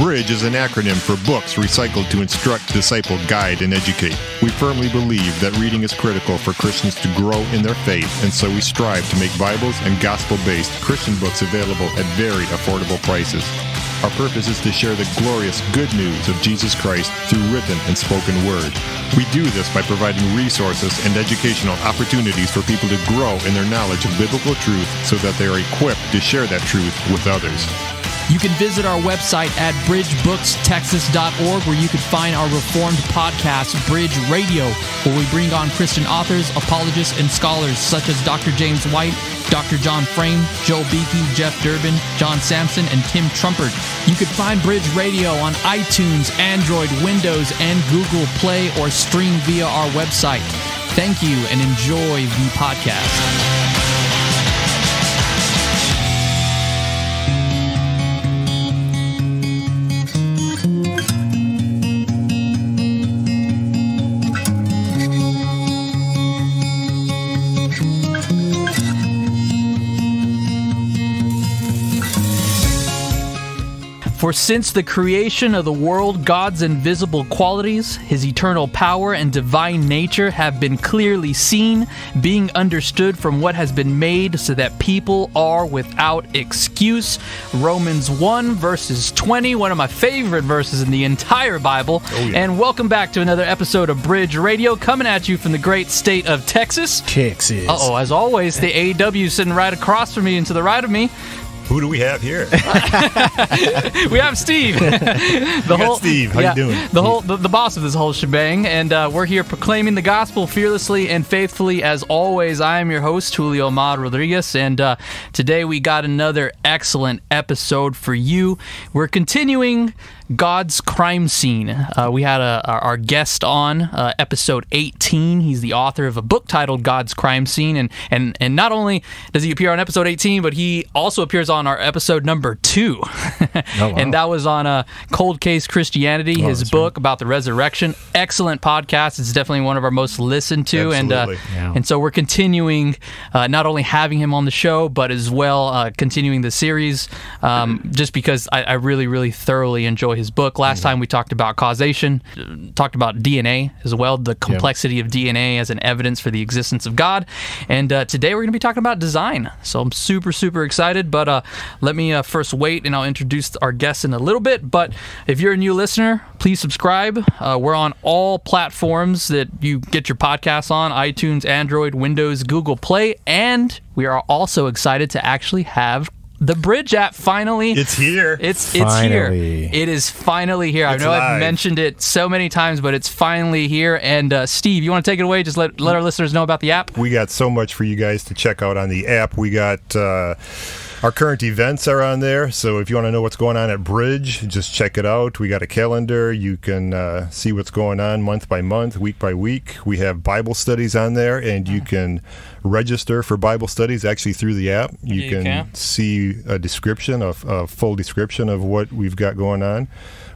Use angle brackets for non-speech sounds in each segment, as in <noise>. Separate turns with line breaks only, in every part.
BRIDGE is an acronym for Books Recycled to Instruct, Disciple, Guide, and Educate. We firmly believe that reading is critical for Christians to grow in their faith, and so we strive to make Bibles and gospel based Christian books available at very affordable prices. Our purpose is to share the glorious good news of Jesus Christ through written and spoken word. We do this by providing resources and educational opportunities for people to grow in their knowledge of biblical truth so that they are equipped to share that truth with others.
You can visit our website at bridgebookstexas.org where you can find our reformed podcast, Bridge Radio, where we bring on Christian authors, apologists, and scholars such as Dr. James White, Dr. John Frame, Joel Beeke, Jeff Durbin, John Samson, and Tim Trumper. You can find Bridge Radio on iTunes, Android, Windows, and Google Play or stream via our website. Thank you and enjoy the podcast. For since the creation of the world, God's invisible qualities, his eternal power and divine nature have been clearly seen, being understood from what has been made, so that people are without excuse. Romans 1, verses 20, one of my favorite verses in the entire Bible.
Oh, yeah.
And welcome back to another episode of Bridge Radio, coming at you from the great state of Texas.
Texas.
Uh oh, as always, the AW sitting right across from me and to the right of me.
Who do we have here? <laughs>
We have Steve. <laughs> <laughs> the
got Steve. How you doing?
The whole the, the boss of this whole shebang, and uh, we're here proclaiming the gospel fearlessly and faithfully. As always, I am your host Julio Mad Rodriguez, and uh, today we got another excellent episode for you. We're continuing God's crime scene. Uh, we had a, our, our guest on uh, episode 18. He's the author of a book titled God's Crime Scene, and and and not only does he appear on episode 18, but he also appears on our episode number two, <laughs> and that was on uh, Cold Case Christianity, his
that's
book about the resurrection. Excellent podcast. It's definitely one of our most listened to, and uh,
Yeah.
and so we're continuing uh, not only having him on the show, but as well uh, continuing the series, um, just because I, I really, really thoroughly enjoy his book. Last time we talked about causation, talked about DNA as well, the complexity of DNA as an evidence for the existence of God, and uh, today we're going to be talking about design. So I'm super, super excited. But uh, let me uh, first wait, and I'll introduce our guests in a little bit. But if you're a new listener, please subscribe. Uh, we're on all platforms that you get your podcasts on iTunes, Android, Windows, Google Play, and we are also excited to actually have the Bridge app finally.
It's here.
It's it's here. It is finally here. I
It's
know I've mentioned it so many times, but it's finally here. And uh, Steve, you want to take it away? Just let let our listeners know about the app.
we got so much for you guys to check out on the app. We got uh, our current events are on there. So if you want to know what's going on at Bridge, just check it out. We got a calendar. You can uh, see what's going on month by month, week by week. We have Bible studies on there, and you can register for Bible studies actually through the app. You,
you
can,
can.
see a description of a full description of what we've got going on.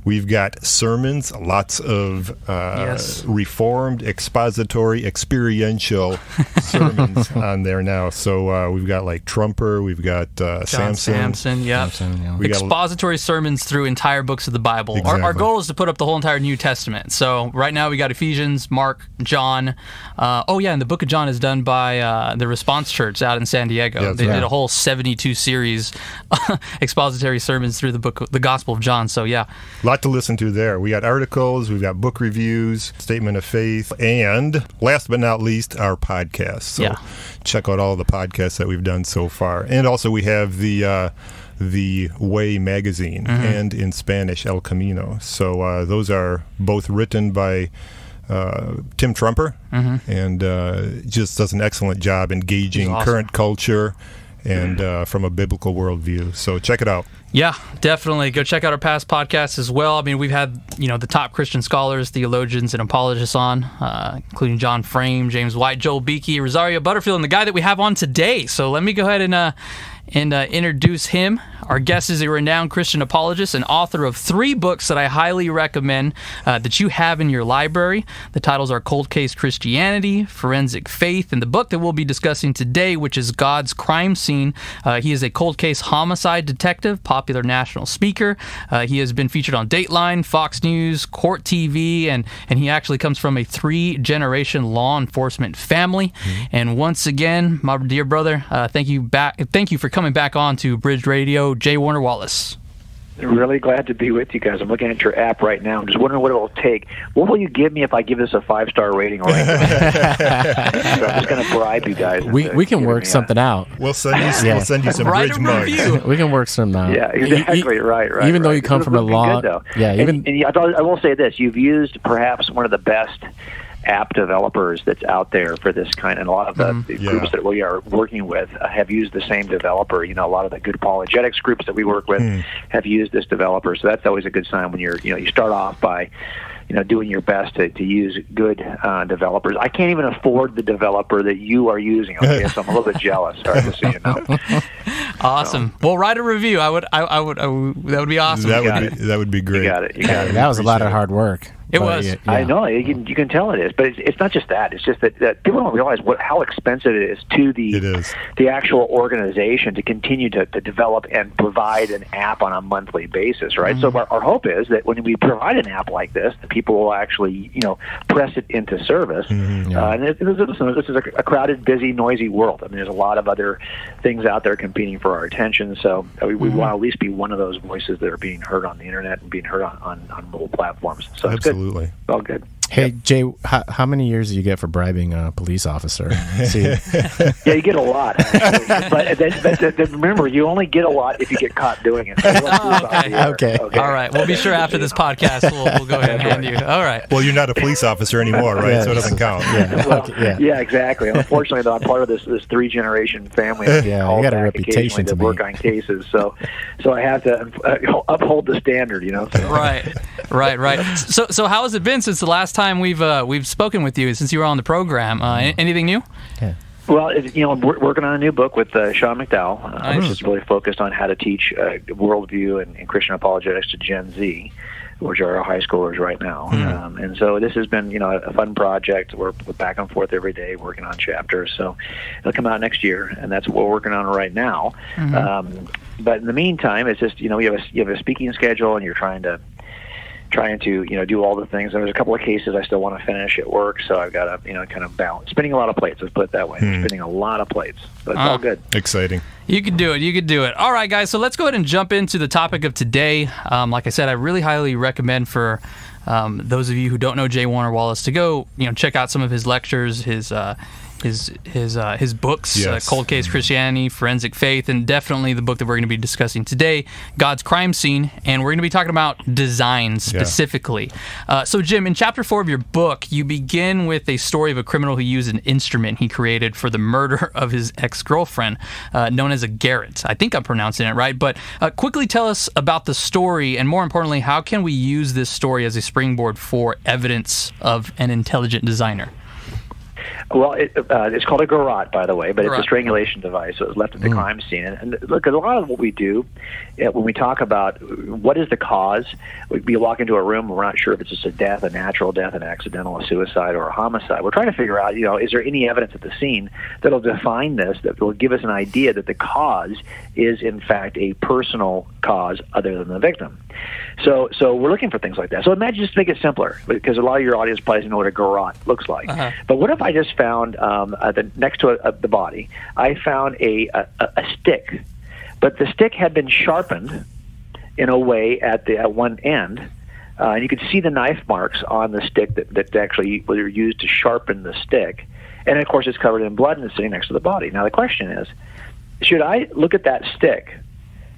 We've got sermons, lots of uh,
Yes.
reformed, expository, experiential <laughs> sermons on there now. So uh, we've got like Trumper, we've got uh,
John
Samson.
Samson, yeah.
Samson, yeah.
We got
Expository sermons through entire books of the Bible. Our, our goal is to put up the whole entire New Testament. So right now we got Ephesians, Mark, John. Uh, oh yeah, and the Book of John is done by uh, the Response Church out in San Diego.
Yeah,
they
right.
did a whole seventy-two series <laughs> expository sermons through the book, the Gospel of John. So yeah,
A lot to listen to there. We got articles, we've got book reviews, statement of faith, and last but not least, our podcast. So
Yeah.
check out all the podcasts that we've done so far. And also we have the uh, the Way magazine
Mm-hmm.
and in Spanish El Camino. So uh, those are both written by uh, Tim Trumper,
Mm-hmm.
and uh, just does an excellent job engaging
awesome.
current culture and uh, from a biblical worldview. So check it out.
Yeah, definitely. Go check out our past podcasts as well. I mean, we've had you know the top Christian scholars, theologians, and apologists on, uh, including John Frame, James White, Joel Beeke, Rosario Butterfield, and the guy that we have on today. So let me go ahead and uh, and uh, introduce him. Our guest is a renowned Christian apologist and author of three books that I highly recommend uh, that you have in your library. The titles are Cold Case Christianity, Forensic Faith, and the book that we'll be discussing today, which is God's Crime Scene. Uh, he is a cold case homicide detective, popular national speaker. Uh, he has been featured on Dateline, Fox News, Court TV, and, and he actually comes from a three generation law enforcement family. Mm-hmm. And once again, my dear brother, uh, thank you back. Thank you for coming back on to Bridge Radio, J. Warner Wallace.
Really glad to be with you guys. I'm looking at your app right now. I'm just wondering what it will take. What will you give me if I give this a five star rating? Right <laughs> so I'm just going to bribe you guys.
We we can work something out.
We'll send you. Yeah. We'll send you some
Write
bridge mugs. <laughs>
we can work something uh, out.
Yeah, you're exactly. right, right.
Even
right.
though you come from a law, yeah. Even
and, and I will say this: you've used perhaps one of the best app developers that's out there for this kind, and a lot of the, mm, the yeah. groups that we are working with uh, have used the same developer. You know, a lot of the good apologetics groups that we work with mm. have used this developer, so that's always a good sign when you're, you know, you start off by you know, doing your best to, to use good uh, developers. I can't even afford the developer that you are using. Okay, so I'm a little bit jealous. Right, just so you know. <laughs>
Awesome. So, well, write a review. I would. I, I, would, I would. That would be awesome.
That would be. That would be great.
You got it. You got it.
That was a lot of hard work.
It but, was.
Yeah,
I know. You can, you can tell it is, but it's, it's not just that. It's just that, that people don't realize what how expensive it is to the
it is.
the actual organization to continue to, to develop and provide an app on a monthly basis, right? Mm-hmm. So our, our hope is that when we provide an app like this, the people will actually you know press it into service. Mm-hmm, yeah. uh, and it, it, listen, this is a, a crowded, busy, noisy world. I mean, there's a lot of other things out there competing for our attention. So uh, we, we mm-hmm. want to at least be one of those voices that are being heard on the internet and being heard on on, on mobile platforms. So
absolutely,
it's good. All good.
Hey yep. Jay, how, how, many years do you get for bribing a police officer? <laughs>
yeah, you get a lot. <laughs> but, then, but then remember, you only get a lot if you get caught doing it. So
oh, okay. okay. okay. All right. We'll be sure after this podcast we'll, we'll go ahead and hand you. All right.
Well, you're not a police officer anymore, right? so it doesn't count.
Yeah. Well, okay, yeah. yeah. exactly. Unfortunately, though, I'm part of this this three generation family.
Yeah, I got a reputation to
work on cases, so so I have to uh, uphold the standard. You know. So.
Right. Right. Right. So so how has it been since the last time we've uh, we've spoken with you since you were on the program. Uh, anything new?
Yeah. Well, you know, we're working on a new book with uh, Sean McDowell, uh, nice. which is really focused on how to teach uh, worldview and, and, Christian apologetics to Gen Z, which are our high schoolers right now. Mm-hmm. Um, and so this has been, you know, a fun project. We're, we're back and forth every day working on chapters. So it'll come out next year, and that's what we're working on right now. Mm-hmm. Um, but in the meantime, it's just, you know, you have a, you have a speaking schedule, and you're trying to trying to you know do all the things. And there's a couple of cases I still want to finish at work, so I've got to you know kind of balance. Spinning a lot of plates. Let's put it that way. Hmm. Spinning a lot of plates, but it's uh, all good.
Exciting.
You can do it. You can do it. All right, guys. So let's go ahead and jump into the topic of today. Um, like I said, I really highly recommend for um, those of you who don't know J. Warner Wallace to go you know check out some of his lectures, his uh, his his uh, his books, uh, yes. uh, Cold Case Christianity, Forensic Faith, and definitely the book that we're going to be discussing today, God's Crime Scene, and we're going to be talking about design specifically. Yeah. Uh, so, Jim, in chapter four of your book, you begin with a story of a criminal who used an instrument he created for the murder <laughs> of his ex girlfriend, uh, known as a garrote. I think I'm pronouncing it right, but uh, quickly tell us about the story, and more importantly, how can we use this story as a springboard for evidence of an intelligent designer?
Well, it, uh, it's called a garrote, by the way, but it's a strangulation device. So it was left at the mm. crime scene. And, and look, a lot of what we do uh, when we talk about what is the cause, we, we walk into a room, we're not sure if it's just a death, a natural death, an accidental, a suicide, or a homicide. We're trying to figure out, you know, is there any evidence at the scene that'll define this, that will give us an idea that the cause is in fact a personal cause other than the victim. So, so we're looking for things like that. So imagine just make it simpler, because a lot of your audience probably doesn't know what a garrote looks like. Uh-huh. But what if I just found um, uh, the, next to a, uh, the body, I found a, a, a stick, but the stick had been sharpened in a way at the at one end, uh, and you could see the knife marks on the stick that, that actually were used to sharpen the stick. And of course, it's covered in blood and it's sitting next to the body. Now the question is, should I look at that stick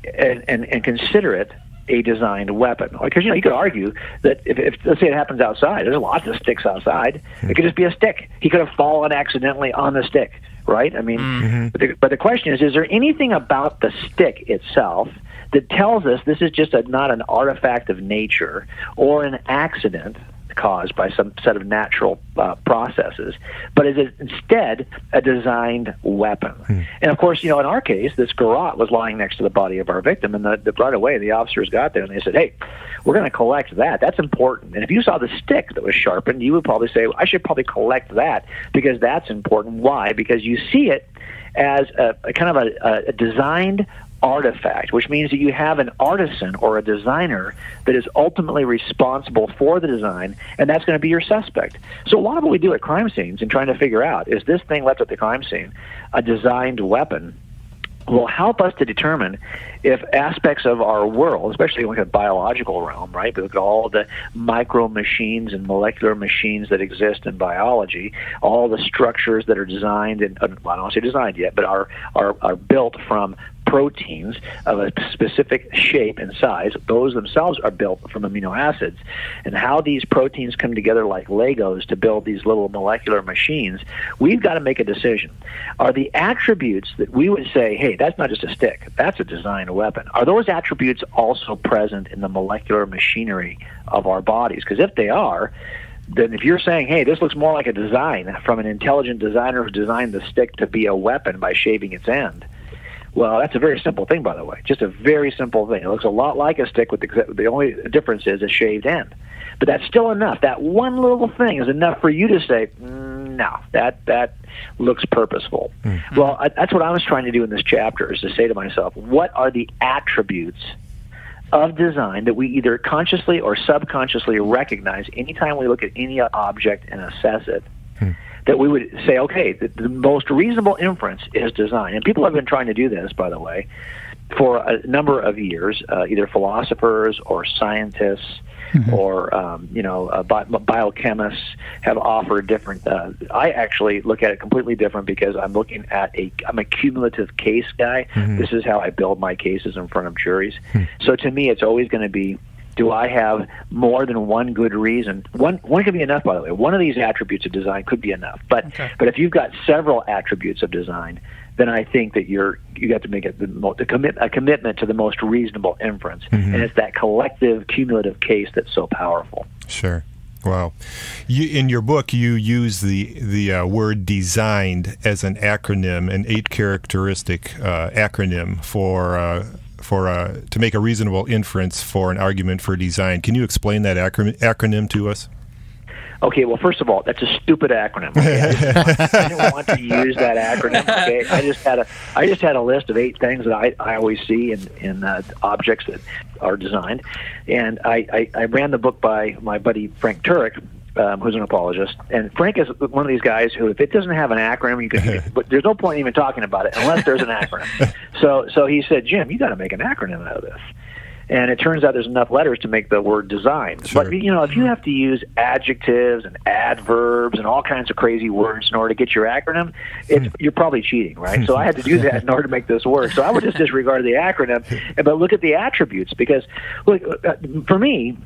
and, and, and consider it a designed weapon. Because you know you could argue that if, if let's say it happens outside, there's lots of sticks outside. It could just be a stick. He could have fallen accidentally on the stick, right? I mean, mm-hmm. but, the, but the question is: Is there anything about the stick itself that tells us this is just a, not an artifact of nature or an accident? Caused by some set of natural uh, processes, but is it instead a designed weapon. Hmm. And of course, you know, in our case, this garrote was lying next to the body of our victim, and the, the right away the officers got there and they said, "Hey, we're going to collect that. That's important." And if you saw the stick that was sharpened, you would probably say, "I should probably collect that because that's important." Why? Because you see it as a, a kind of a, a designed artifact, which means that you have an artisan or a designer that is ultimately responsible for the design, and that's going to be your suspect. So a lot of what we do at crime scenes in trying to figure out is this thing left at the crime scene a designed weapon will help us to determine if aspects of our world, especially in the biological realm, right? We look at all the micro machines and molecular machines that exist in biology, all the structures that are designed and uh, well, I don't want to say designed yet, but are are, are built from proteins of a specific shape and size. Those themselves are built from amino acids. And how these proteins come together like Legos to build these little molecular machines, we've got to make a decision. Are the attributes that we would say, hey, that's not just a stick, that's a designed weapon, are those attributes also present in the molecular machinery of our bodies? Because if they are, then if you're saying, hey, this looks more like a design from an intelligent designer who designed the stick to be a weapon by shaving its end, well, that's a very simple thing, by the way. Just a very simple thing. It looks a lot like a stick, with the, the only difference is a shaved end. But that's still enough. That one little thing is enough for you to say, mm, no, that that looks purposeful. Mm-hmm. Well, I, that's what I was trying to do in this chapter is to say to myself, what are the attributes of design that we either consciously or subconsciously recognize anytime we look at any object and assess it? Hmm that we would say, okay, the, the most reasonable inference is design. And people have been trying to do this, by the way, for a number of years, uh, either philosophers or scientists. Mm-hmm. Or um, you know, uh, bi- biochemists have offered different. Uh, I actually look at it completely different because I'm looking at a. I'm a cumulative case guy. Mm-hmm. This is how I build my cases in front of juries. Mm-hmm. So to me, it's always going to be do I have more than one good reason? One one could be enough, by the way. One of these attributes of design could be enough. But okay. but if you've got several attributes of design, then I think that you're you got to make it the, the commit a commitment to the most reasonable inference, mm-hmm. and it's that collective cumulative case that's so powerful.
Sure. Wow. You, in your book, you use the the uh, word "designed" as an acronym, an eight characteristic uh, acronym for uh, for uh, to make a reasonable inference for an argument for design. Can you explain that acronym, acronym to us?
Okay, well, first of all, that's a stupid acronym. <laughs> Okay? I, didn't, I, didn't want, to use that acronym. Okay, I just had a I just had a list of eight things that I, I always see in in uh, objects that are designed, and I, I I ran the book by my buddy Frank Turek, um, who's an apologist, and Frank is one of these guys who, if it doesn't have an acronym, you can. <laughs> but there's no point even talking about it unless there's an acronym. <laughs> so, so he said, Jim, you got to make an acronym out of this. And it turns out there's enough letters to make the word design. Sure. But you know, if you have to use adjectives and adverbs and all kinds of crazy words in order to get your acronym, it's, hmm. you're probably cheating, right? so I had to do that in order to make this work. So I would just disregard the acronym, but look at the attributes because, look, uh, for me,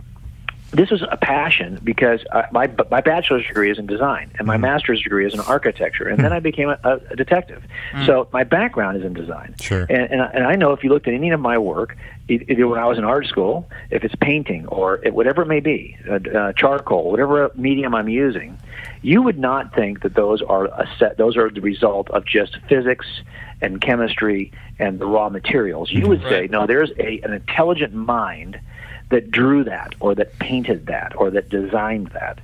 this was a passion because uh, my my bachelor's degree is in design and my mm. master's degree is in architecture, and mm. then I became a, a detective. Mm. So my background is in design.
Sure.
And, and and I know if you looked at any of my work, either when I was in art school, if it's painting or whatever it may be, uh, uh, charcoal, whatever medium I'm using, you would not think that those are a set. Those are the result of just physics and chemistry and the raw materials. You would right. say no. There's a an intelligent mind that drew that or that painted that or that designed that.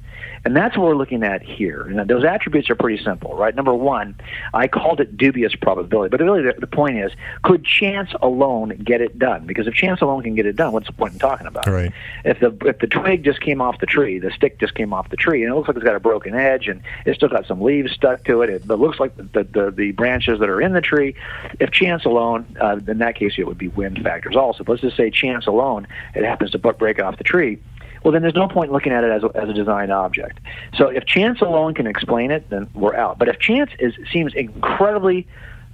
And that's what we're looking at here. And those attributes are pretty simple, right? Number one, I called it dubious probability, but really the, the, point is, could chance alone get it done? Because if chance alone can get it done, what's the point in talking about
it? Right.
If the if the twig just came off the tree, the stick just came off the tree, and it looks like it's got a broken edge, and it's still got some leaves stuck to it. It, it looks like the, the, the the branches that are in the tree. If chance alone, uh, in that case, it would be wind factors also. But let's just say chance alone, it happens to break off the tree well, then there's no point looking at it as a, as a design object. So if chance alone can explain it, then we're out. But if chance is seems incredibly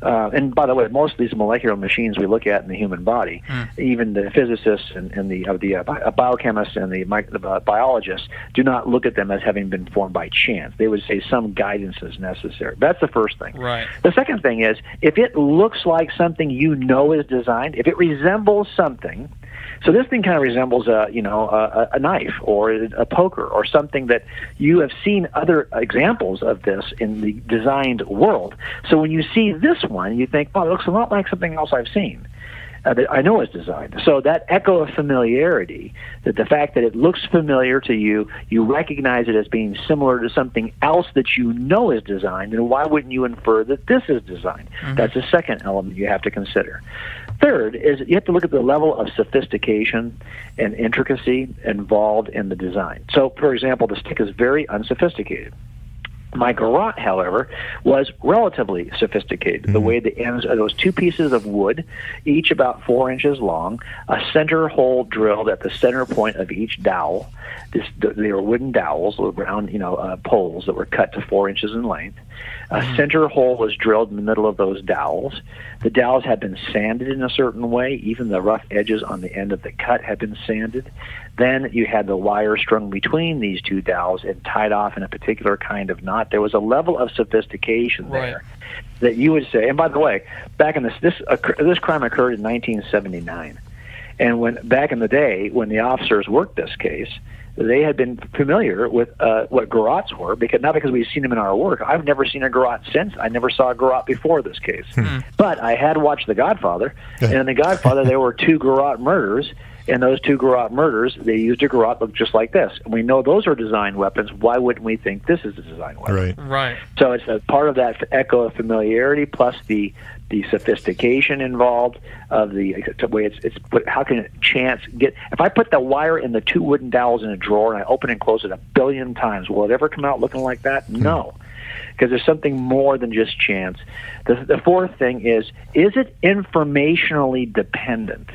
uh, and by the way, most of these molecular machines we look at in the human body, mm. even the physicists and, and the uh, the uh, biochemists and the, the uh, biologists do not look at them as having been formed by chance. They would say some guidance is necessary. That's the first thing.
Right.
The second thing is if it looks like something you know is designed, if it resembles something So this thing kind of resembles a you know a, a knife or a poker or something that you have seen other examples of this in the designed world. So when you see this one, you think, oh, it looks a lot like something else I've seen uh, that I know is designed. So that echo of familiarity, that the fact that it looks familiar to you, you recognize it as being similar to something else that you know is designed, and why wouldn't you infer that this is designed? Mm-hmm. That's the second element you have to consider. Third is you have to look at the level of sophistication and intricacy involved in the design. So, for example, the stick is very unsophisticated. My garrote, however, was relatively sophisticated. Mm-hmm. The way the ends are those two pieces of wood, each about four inches long, a center hole drilled at the center point of each dowel. This, they were wooden dowels, little round, you know, uh, poles that were cut to four inches in length. A mm-hmm. center hole was drilled in the middle of those dowels. The dowels had been sanded in a certain way. Even the rough edges on the end of the cut had been sanded. Then you had the wire strung between these two dowels and tied off in a particular kind of knot. There was a level of sophistication right. there that you would say. And by the way, back in this this this crime occurred in 1979, and when back in the day when the officers worked this case, they had been familiar with uh, what garrotes were because not because we've seen them in our work. I've never seen a garrote since. I never saw a garrote before this case, hmm. but I had watched The Godfather, and in The Godfather there were two garrote murders. In those two garrote murders, they used a garrote look just like this. And we know those are design weapons. Why wouldn't we think this is a design weapon?
Right.
Right.
So it's a part of that echo of familiarity plus the the sophistication involved of the way it's it's put, how can chance get if I put the wire in the two wooden dowels in a drawer and I open and close it a billion times will it ever come out looking like that hmm. no because there's something more than just chance the, the fourth thing is is it informationally dependent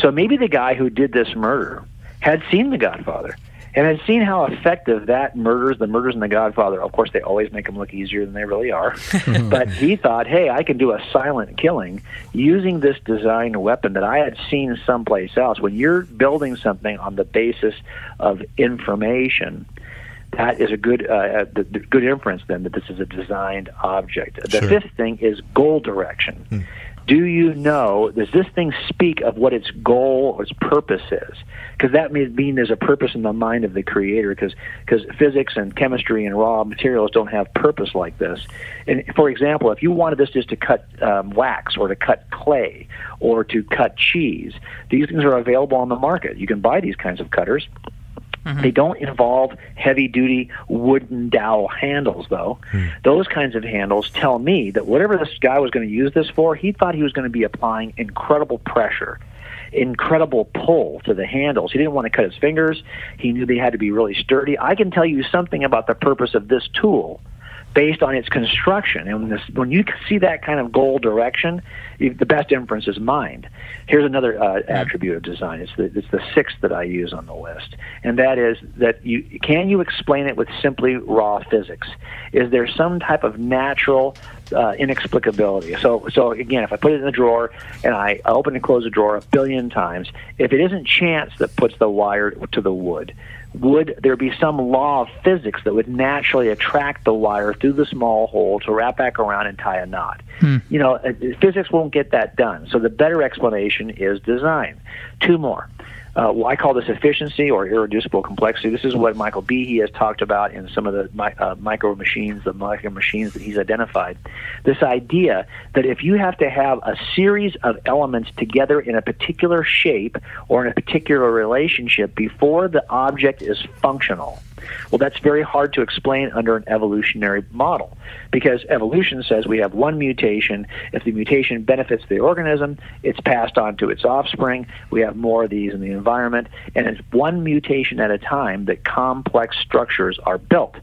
so maybe the guy who did this murder had seen the godfather and I've seen how effective that murders, the murders in The Godfather. Of course, they always make them look easier than they really are. <laughs> but he thought, hey, I can do a silent killing using this design weapon that I had seen someplace else. When you're building something on the basis of information, that is a good uh, the, the good inference then that this is a designed object. The sure. fifth thing is goal direction. Hmm. Do you know, does this thing speak of what its goal or its purpose is? Because that may mean there's a purpose in the mind of the creator, because physics and chemistry and raw materials don't have purpose like this. And for example, if you wanted this just to cut um, wax or to cut clay or to cut cheese, these things are available on the market. You can buy these kinds of cutters. Mm-hmm. They don't involve heavy duty wooden dowel handles, though. Mm. Those kinds of handles tell me that whatever this guy was going to use this for, he thought he was going to be applying incredible pressure incredible pull to the handles. He didn't want to cut his fingers. He knew they had to be really sturdy. I can tell you something about the purpose of this tool based on its construction. And when, this, when you see that kind of goal direction, you, the best inference is mind. Here's another uh, hmm. attribute of design. It's the, it's the sixth that I use on the list, and that is that you can you explain it with simply raw physics? Is there some type of natural uh, inexplicability? So, so again, if I put it in the drawer and I open and close the drawer a billion times, if it isn't chance that puts the wire to the wood, would there be some law of physics that would naturally attract the wire through the small hole to wrap back around and tie a knot? Hmm. You know, uh, physics won't get that done. So the better explanation is design. Two more uh, well, I call this efficiency or irreducible complexity. This is what Michael Behe has talked about in some of the uh, micro machines, the molecular machines that he's identified. This idea that if you have to have a series of elements together in a particular shape or in a particular relationship before the object is functional, well, that's very hard to explain under an evolutionary model because evolution says we have one mutation. If the mutation benefits the organism, it's passed on to its offspring. We have more of these in the environment, and it's one mutation at a time that complex structures are built.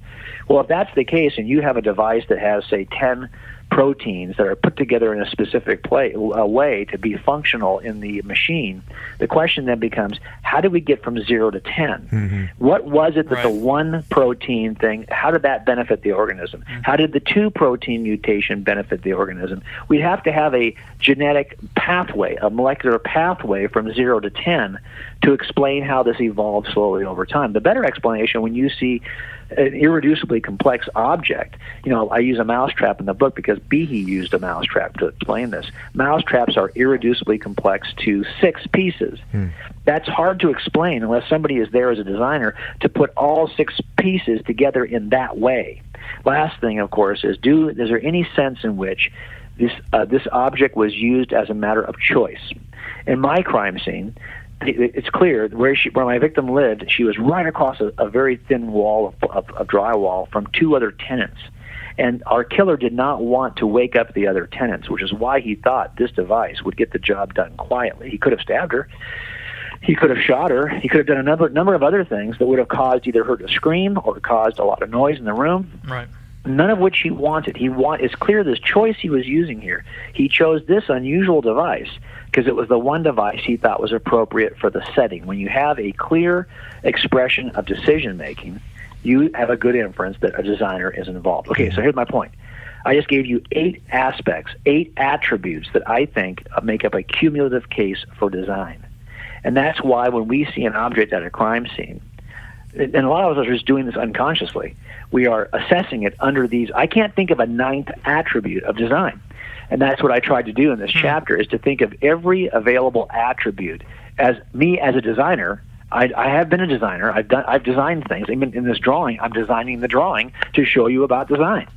Well, if that's the case, and you have a device that has, say, 10 proteins that are put together in a specific play, a way to be functional in the machine, the question then becomes how do we get from zero to 10? Mm-hmm. What was it that right. the one protein thing, how did that benefit the organism? Mm-hmm. How did the two protein mutation benefit the organism? We have to have a genetic pathway, a molecular pathway from zero to 10 to explain how this evolved slowly over time. The better explanation when you see an irreducibly complex object. You know, I use a mousetrap in the book because Behe used a mousetrap to explain this. Mousetraps are irreducibly complex to six pieces. Hmm. That's hard to explain unless somebody is there as a designer to put all six pieces together in that way. Last thing, of course, is do is there any sense in which this uh, this object was used as a matter of choice? In my crime scene, it's clear where she, where my victim lived, she was right across a, a very thin wall of, of, of drywall from two other tenants. And our killer did not want to wake up the other tenants, which is why he thought this device would get the job done quietly. He could have stabbed her. He could have shot her. He could have done a number, number of other things that would have caused either her to scream or caused a lot of noise in the room.
Right.
None of which he wanted. He want. It's clear this choice he was using here. He chose this unusual device because it was the one device he thought was appropriate for the setting. When you have a clear expression of decision making, you have a good inference that a designer is involved. Okay, so here's my point. I just gave you eight aspects, eight attributes that I think uh, make up a cumulative case for design. And that's why when we see an object at a crime scene, and a lot of us are just doing this unconsciously, we are assessing it under these. I can't think of a ninth attribute of design. And that's what I tried to do in this hmm. chapter is to think of every available attribute as me as a designer. I, I have been a designer. I've done. I've designed things. Even in this drawing, I'm designing the drawing to show you about design.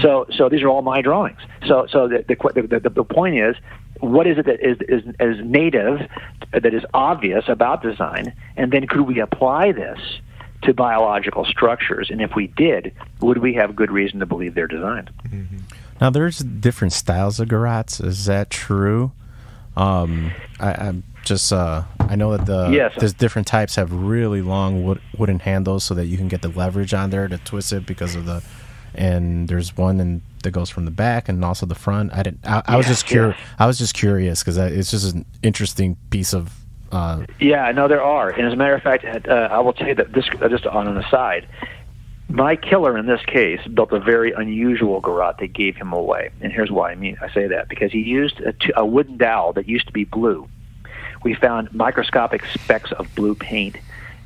So, so these are all my drawings. So, so the the, the, the point is, what is it that is, is is native, that is obvious about design, and then could we apply this to biological structures? And if we did, would we have good reason to believe they're designed?
Mm-hmm. Now, there's different styles of garrotes. Is that true? Um, I, am just uh, I know that the yes. there's different types have really long wood, wooden handles so that you can get the leverage on there to twist it because of the and there's one in, that goes from the back and also the front. I didn't. I, I was just curious. Yeah. I was just curious because it's just an interesting piece of. Uh,
yeah, no, there are, and as a matter of fact, uh, I will tell you that this just on an aside my killer in this case built a very unusual garrote that gave him away. And here's why I mean I say that because he used a, a wooden dowel that used to be blue. We found microscopic specks of blue paint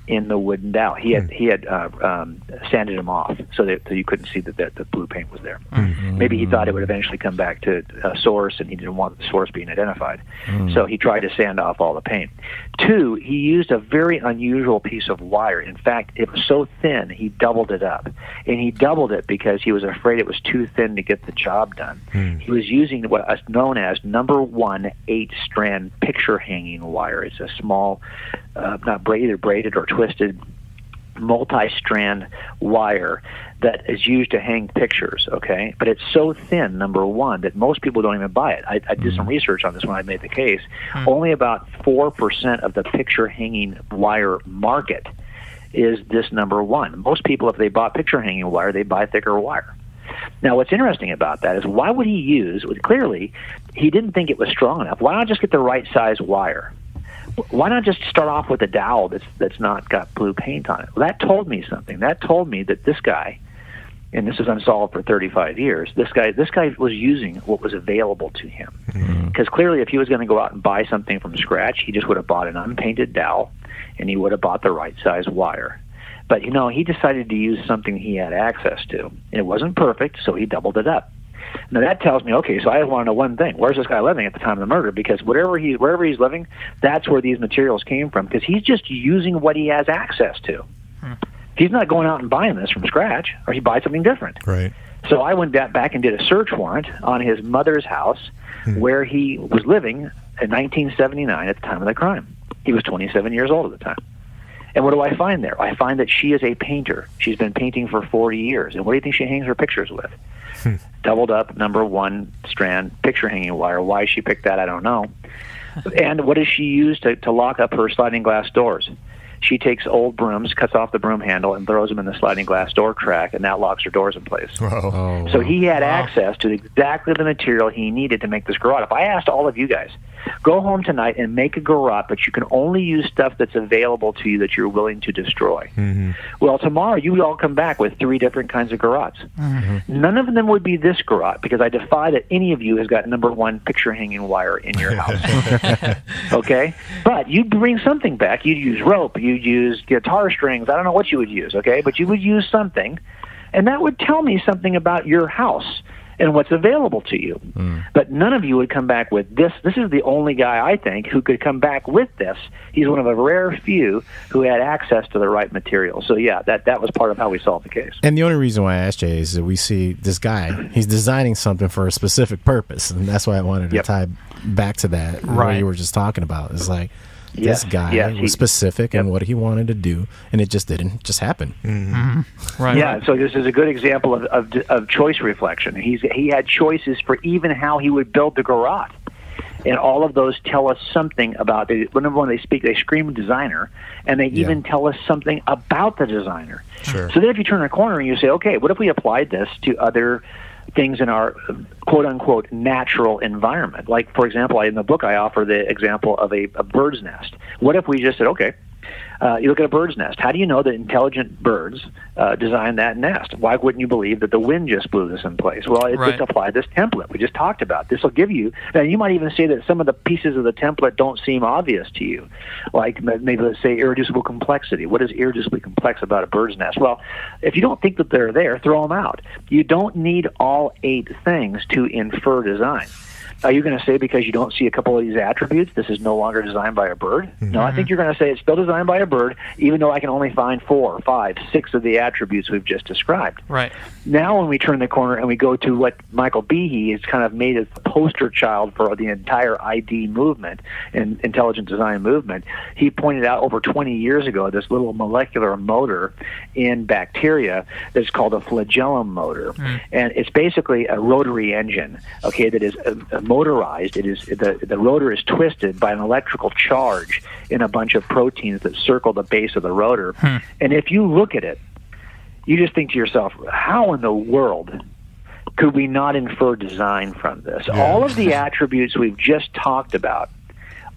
in the wooden dowel. He had hmm. he had uh, um, sanded them off so that so you couldn't see that the, the blue paint was there. Mm-hmm. Maybe he thought it would eventually come back to a source, and he didn't want the source being identified. Mm. So he tried to sand off all the paint. Two, he used a very unusual piece of wire. In fact, it was so thin he doubled it up, and he doubled it because he was afraid it was too thin to get the job done. Mm. He was using what is known as number one eight strand picture hanging wire. It's a small uh, not braided, braided or twisted multi-strand wire that is used to hang pictures okay but it's so thin number one that most people don't even buy it i, I did some mm-hmm. research on this when i made the case hmm. only about 4% of the picture hanging wire market is this number one most people if they bought picture hanging wire they buy thicker wire now, what's interesting about that is why would he use? Clearly, he didn't think it was strong enough. Why not just get the right size wire? Why not just start off with a dowel that's that's not got blue paint on it? Well, that told me something. That told me that this guy, and this is unsolved for 35 years. This guy, this guy was using what was available to him. Because mm-hmm. clearly, if he was going to go out and buy something from scratch, he just would have bought an unpainted dowel, and he would have bought the right size wire. But you know, he decided to use something he had access to. It wasn't perfect, so he doubled it up. Now that tells me, okay, so I want to know one thing: where's this guy living at the time of the murder? Because whatever he, wherever he's living, that's where these materials came from. Because he's just using what he has access to. Hmm. He's not going out and buying this from scratch, or he buys something different.
Right.
So I went back and did a search warrant on his mother's house, hmm. where he was living in 1979 at the time of the crime. He was 27 years old at the time. And what do I find there? I find that she is a painter. She's been painting for 40 years. And what do you think she hangs her pictures with? Hmm. doubled up number one strand picture hanging wire. Why she picked that, I don't know. <laughs> and what does she use to, to lock up her sliding glass doors? She takes old brooms, cuts off the broom handle, and throws them in the sliding glass door crack, and that locks her doors in place. Oh, so he had wow. access to exactly the material he needed to make this garrote. If I asked all of you guys, Go home tonight and make a garrote, but you can only use stuff that's available to you that you're willing to destroy. Mm-hmm. Well, tomorrow you all come back with three different kinds of garrotes. Mm-hmm. None of them would be this garrote because I defy that any of you has got number one picture hanging wire in your house. <laughs> okay? But you'd bring something back. You'd use rope, you'd use guitar strings. I don't know what you would use, okay? But you would use something, and that would tell me something about your house and what's available to you. Mm. But none of you would come back with this. This is the only guy I think who could come back with this. He's one of a rare few who had access to the right material. So yeah, that that was part of how we solved the case.
And the only reason why I asked Jay is that we see this guy. He's designing something for a specific purpose, and that's why I wanted to yep. tie back to that. Right. What you were just talking about is like this guy yes, was specific yep. in what he wanted to do, and it just didn't just happen.
Mm-hmm. mm-hmm. Right. Yeah. So this is a good example of, of, of choice reflection. He's he had choices for even how he would build the garage. And all of those tell us something about the. Whenever when they speak, they scream designer, and they yeah. even tell us something about the designer. Sure. So then, if you turn a corner and you say, "Okay, what if we applied this to other things in our quote unquote natural environment. Like, for example, in the book, I offer the example of a, a bird's nest. What if we just said, okay, uh, you look at a bird's nest. How do you know that intelligent birds uh, design that nest? Why wouldn't you believe that the wind just blew this in place? Well, it right. just applied this template we just talked about. This will give you, and you might even say that some of the pieces of the template don't seem obvious to you. Like maybe let's say irreducible complexity. What is irreducibly complex about a bird's nest? Well, if you don't think that they're there, throw them out. You don't need all eight things to infer design. Are you going to say because you don't see a couple of these attributes, this is no longer designed by a bird? Mm-hmm. No, I think you're going to say it's still designed by a bird, even though I can only find four, five, six of the attributes we've just described.
Right.
Now, when we turn the corner and we go to what Michael Behe has kind of made as the poster child for the entire ID movement and intelligent design movement, he pointed out over 20 years ago this little molecular motor in bacteria that's called a flagellum motor, mm. and it's basically a rotary engine. Okay, that is a, a motorized. It is the the rotor is twisted by an electrical charge in a bunch of proteins that circle the base of the rotor. Hmm. And if you look at it, you just think to yourself, how in the world could we not infer design from this? Yeah. All of the <laughs> attributes we've just talked about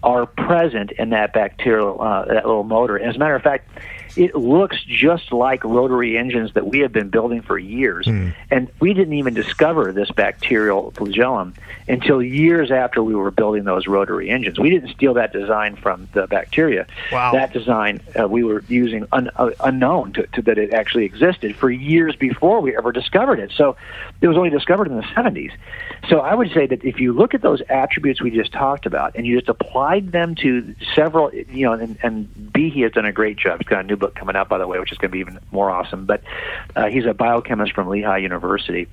are present in that bacterial uh, that little motor. As a matter of fact, it looks just like rotary engines that we have been building for years. Mm. And we didn't even discover this bacterial flagellum until years after we were building those rotary engines. We didn't steal that design from the bacteria.
Wow.
That design uh, we were using un, uh, unknown to, to, that it actually existed for years before we ever discovered it. So it was only discovered in the 70s. So I would say that if you look at those attributes we just talked about and you just applied them to several, you know, and, and Behe has done a great job. He's got a new book coming out, by the way, which is going to be even more awesome. But uh, he's a biochemist from Lehigh University,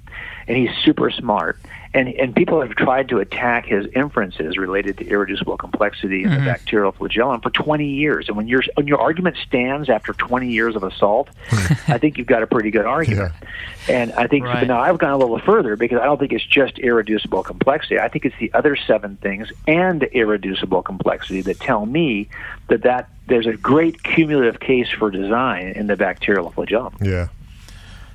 and he's super smart. And and people have tried to attack his inferences related to irreducible complexity in mm-hmm. the bacterial flagellum for 20 years. And when your when your argument stands after 20 years of assault, <laughs> I think you've got a pretty good argument. Yeah. And I think right. now I've gone a little further because I don't think it's just irreducible complexity. I think it's the other seven things and irreducible complexity that tell me that that there's a great cumulative case for design in the bacterial flagellum.
Yeah.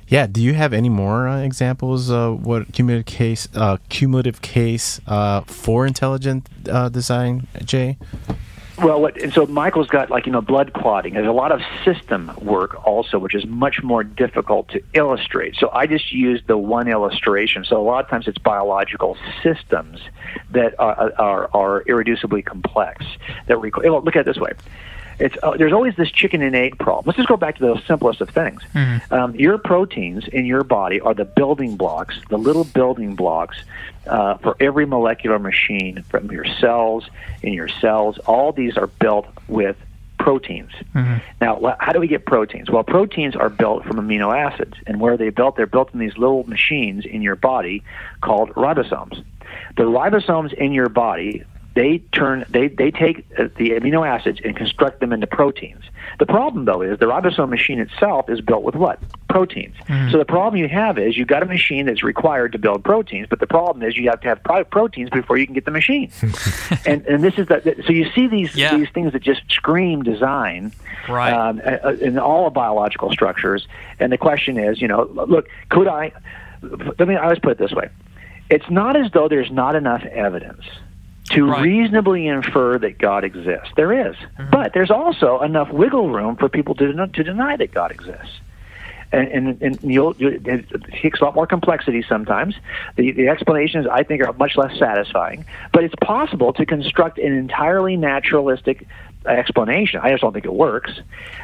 Yeah. Do you have any more uh, examples of what cumulative case, uh, cumulative case uh, for intelligent uh, design, Jay?
Well, what, and so Michael's got like you know blood clotting. There's a lot of system work also, which is much more difficult to illustrate. So I just used the one illustration. So a lot of times it's biological systems that are are, are irreducibly complex. That require. Look at it this way it's uh, there's always this chicken and egg problem. Let's just go back to the simplest of things. Mm-hmm. Um, your proteins in your body are the building blocks, the little building blocks uh, for every molecular machine from your cells in your cells. All these are built with proteins. Mm-hmm. Now, how do we get proteins? Well, proteins are built from amino acids, and where are they built? They're built in these little machines in your body called ribosomes. The ribosomes in your body they turn they, they take uh, the amino acids and construct them into proteins. The problem though is the ribosome machine itself is built with what? Proteins. Mm-hmm. So the problem you have is you've got a machine that's required to build proteins, but the problem is you have to have proteins before you can get the machine. <laughs> and and this is the, so you see these yeah. these things that just scream design
right. um,
in all biological structures. And the question is, you know, look, could I? Let me. I always put it this way: it's not as though there's not enough evidence to right. reasonably infer that God exists. There is. Mm-hmm. But there's also enough wiggle room for people to, to deny that God exists. And, and, and you'll, it takes a lot more complexity sometimes. The, the explanations, I think, are much less satisfying. But it's possible to construct an entirely naturalistic explanation. I just don't think it works.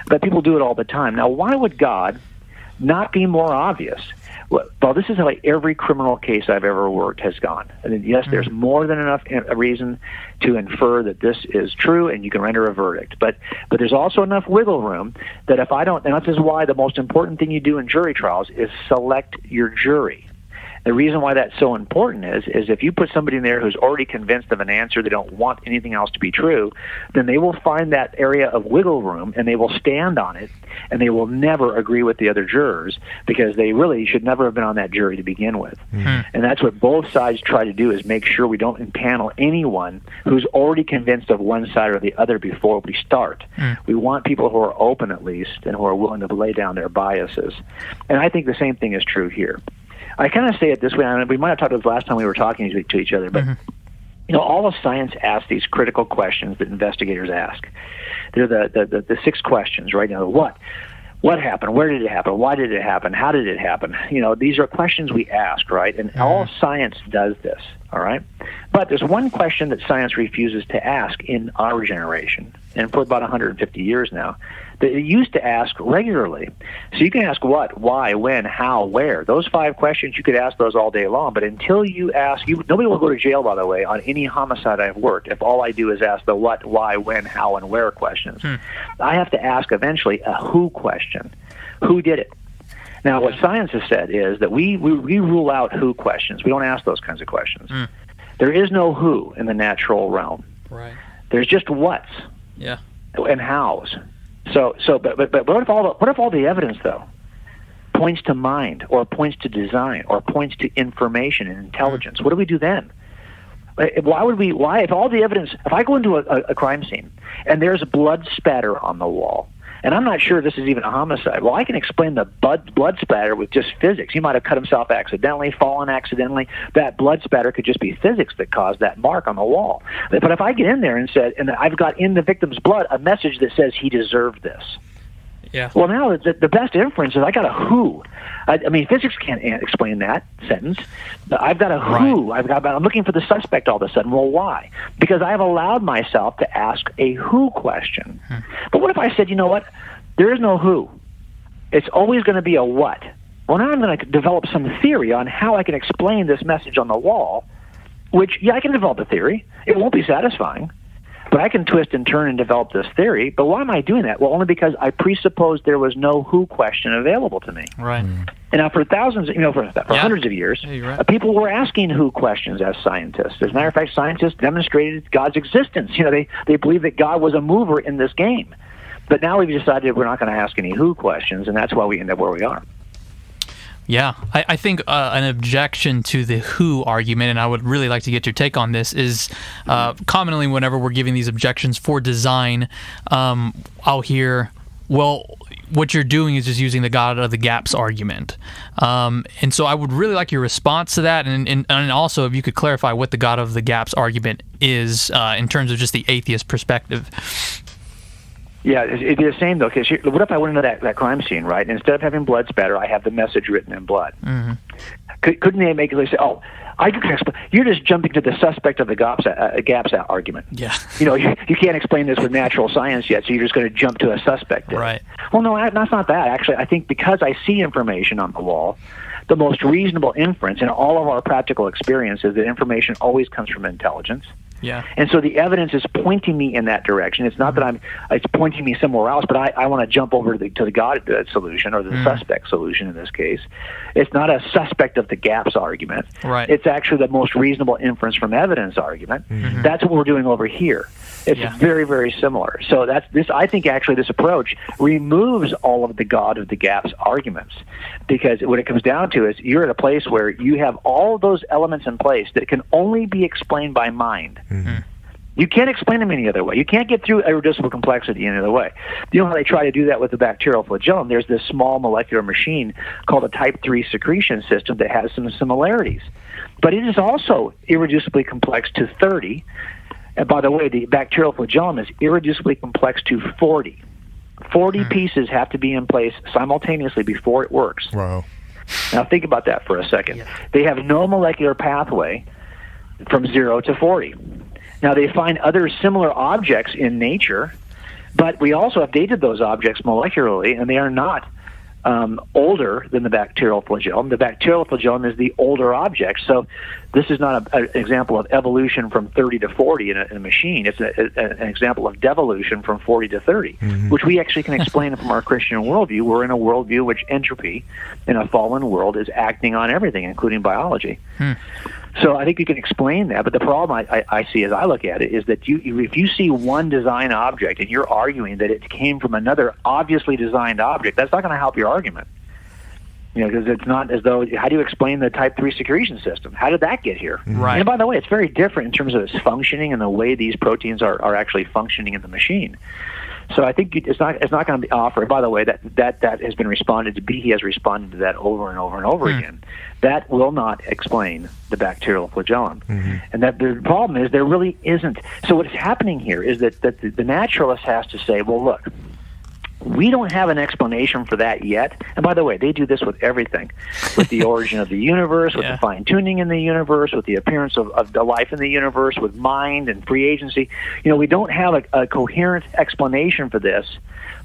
But people do it all the time. Now, why would God not be more obvious? Well, this is how every criminal case I've ever worked has gone. And yes, there's mm-hmm. more than enough a reason to infer that this is true, and you can render a verdict. But but there's also enough wiggle room that if I don't, and this is why the most important thing you do in jury trials is select your jury. The reason why that's so important is is if you put somebody in there who's already convinced of an answer, they don't want anything else to be true, then they will find that area of wiggle room and they will stand on it and they will never agree with the other jurors because they really should never have been on that jury to begin with. Mm-hmm. And that's what both sides try to do is make sure we don't impanel anyone who's already convinced of one side or the other before we start. Mm. We want people who are open at least and who are willing to lay down their biases. And I think the same thing is true here. I kind of say it this way. I mean, we might have talked about this last time we were talking to, to each other, but. Mm-hmm. You know, all of science asks these critical questions that investigators ask. They're the, the, the, the six questions, right? You know, what? what happened? Where did it happen? Why did it happen? How did it happen? You know, these are questions we ask, right? And mm-hmm. all science does this, all right? But there's one question that science refuses to ask in our generation, and for about 150 years now that it used to ask regularly. So you can ask what, why, when, how, where. Those five questions you could ask those all day long. But until you ask, you nobody will go to jail. By the way, on any homicide I've worked, if all I do is ask the what, why, when, how, and where questions, hmm. I have to ask eventually a who question. Who did it? Now, what science has said is that we, we, we rule out who questions. We don't ask those kinds of questions. Mm. There is no who in the natural realm.
Right.
There's just what's.
Yeah.
And how's. So, so, but, but, but what if all the, what if all the evidence though points to mind, or points to design, or points to information and intelligence? What do we do then? Uh, why would we? Why, if all the evidence, if I go into a, a crime scene and there's blood spatter on the wall, and I'm not sure this is even a homicide. Well, I can explain the blood, blood spatter with just physics. He might have cut himself accidentally, fallen accidentally. That blood spatter could just be physics that caused that mark on the wall. But if I get in there and said, and I've got in the victim's blood a message that says he deserved this.
Yeah.
Well, now the, the best inference is I got a who. I, I mean, physics can't explain that sentence. I've got a who. Right. I've got. I'm looking for the suspect all of a sudden. Well, why? Because I've allowed myself to ask a who question. Hmm. But what if I said, you know what? There is no who. It's always going to be a what. Well, now I'm going to develop some theory on how I can explain this message on the wall. Which, yeah, I can develop a theory. It won't be satisfying. But I can twist and turn and develop this theory. But why am I doing that? Well, only because I presupposed there was no who question available to me.
Right. Mm.
And now, for thousands, you know, for, for yeah. hundreds of years, yeah, right. uh, people were asking who questions as scientists. As a matter of fact, scientists demonstrated God's existence. <laughs> You know, they they believed that God was a mover in this game. But now we've decided we're not going to ask any who questions, and that's why we end up where we are.
Yeah, I, I think uh, an objection to the who argument, and I would really like to get your take on this, is uh, commonly whenever we're giving these objections for design, um, I'll hear, well, what you're doing is just using the God of the gaps argument. Um, and so I would really like your response to that, and, and, and, also if you could clarify what the God of the gaps argument is uh, in terms of just the atheist perspective.
Yeah, it'd be the same though. Because what if I went into that, that crime scene, right? And instead of having blood spatter, I have the message written in blood. Mm-hmm. Could, couldn't they make it say, "Oh, I can explain"? You're just jumping to the suspect of the gaps, uh, gaps argument.
Yeah.
You know, you, you can't explain this with natural science yet, so you're just going to jump to a suspect.
Right.
Well, no, that's not that. Actually, I think because I see information on the wall, the most reasonable inference in all of our practical experience is that information always comes from intelligence.
Yeah.
And so the evidence is pointing me in that direction. It's not that I'm, it's pointing me somewhere else, but I, I want to jump over to the, to the God solution or the mm. suspect solution in this case. It's not a suspect of the gaps argument.
Right.
It's actually the most reasonable inference from evidence argument. Mm-hmm. That's what we're doing over here. It's yeah. very, very similar. So that's this. I think actually this approach removes all of the God of the gaps arguments, because what it comes down to is you're at a place where you have all those elements in place that can only be explained by mind. Mm-hmm. You can't explain them any other way. You can't get through irreducible complexity any other way. You know how they try to do that with the bacterial flagellum? There's this small molecular machine called a type 3 secretion system that has some similarities. But it is also irreducibly complex to 30 and by the way, the bacterial flagellum is irreducibly complex to 40. 40 hmm. pieces have to be in place simultaneously before it works.
Wow.
Now think about that for a second. Yeah. They have no molecular pathway from 0 to 40. Now they find other similar objects in nature, but we also have dated those objects molecularly, and they are not um, older than the bacterial flagellum. The bacterial flagellum is the older object. So this is not a, a, an example of evolution from 30 to 40 in a, in a machine. It's a, an example of devolution from 40 to 30, mm-hmm. which we actually can explain from our Christian worldview. We're in a worldview which entropy in a fallen world is acting on everything, including biology. Hmm. So I think you can explain that, but the problem I, I, I see as I look at it is that you, if you see one design object and you're arguing that it came from another obviously designed object, that's not going to help your argument. You know, because it's not as though how do you explain the Type Three secretion system? How did that get here? Mm-hmm.
Right.
And by the way, it's very different in terms of its functioning and the way these proteins are, are actually functioning in the machine. So I think it's not it's not going to be offered. By the way, that that that has been responded to. Behe has responded to that over and over and over mm. again. That will not explain the bacterial flagellum, mm-hmm. and that the problem is there really isn't. So what's happening here is that that the, the naturalist has to say, well, look, we don't have an explanation for that yet. And by the way, they do this with everything with the <laughs> origin of the universe, with yeah. the fine tuning in the universe, with the appearance of, of the life in the universe, with mind and free agency. You know, we don't have a, a coherent explanation for this,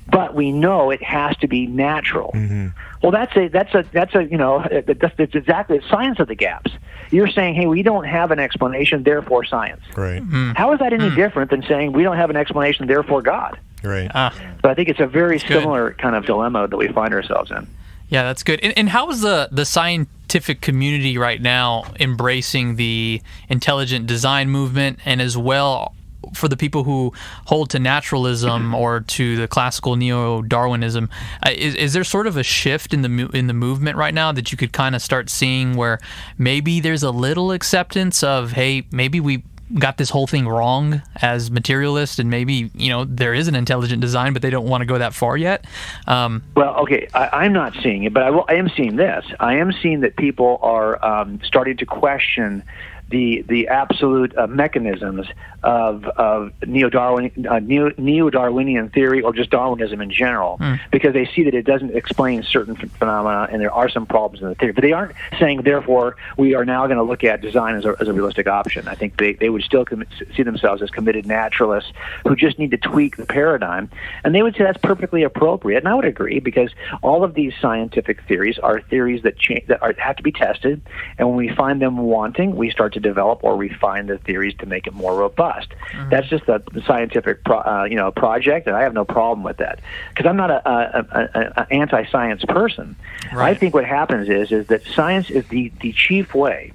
but we know it has to be natural. Mm-hmm. Well, that's a that's a that's a you know <laughs> that's, that's exactly the science of the gaps. You're saying, hey, we don't have an explanation, therefore science.
Right. Mm-hmm.
How is that any mm-hmm. different than saying we don't have an explanation, therefore God?
Right.
Ah. But I think it's a very that's similar good. kind of dilemma that we find ourselves in.
Yeah, that's good. And, and how is the the scientific community right now embracing the intelligent design movement, and as well for the people who hold to naturalism or to the classical neo-Darwinism, uh, is, is there sort of a shift in the in the movement right now that you could kind of start seeing where maybe there's a little acceptance of hey, maybe we got this whole thing wrong as materialist and maybe you know there is an intelligent design but they don't want to go that far yet.
Um, well okay I, am not seeing it but I, will, I, am seeing this. I am seeing that people are um, starting to question the the absolute uh, mechanisms of of neo Darwin uh, neo Darwinian theory or just Darwinism in general, mm. because they see that it doesn't explain certain phenomena and there are some problems in the theory. But they aren't saying therefore we are now going to look at design as a, as a realistic option. I think they they would still com- see themselves as committed naturalists who just need to tweak the paradigm, and they would say that's perfectly appropriate. And I would agree because all of these scientific theories are theories that cha- that are, have to be tested, and when we find them wanting, we start to develop or refine the theories to make it more robust. Mm-hmm. That's just a scientific, pro, uh, you know, project, and I have no problem with that because I'm not a, a, a, a anti-science person. Right. I think what happens is is that science is the the chief way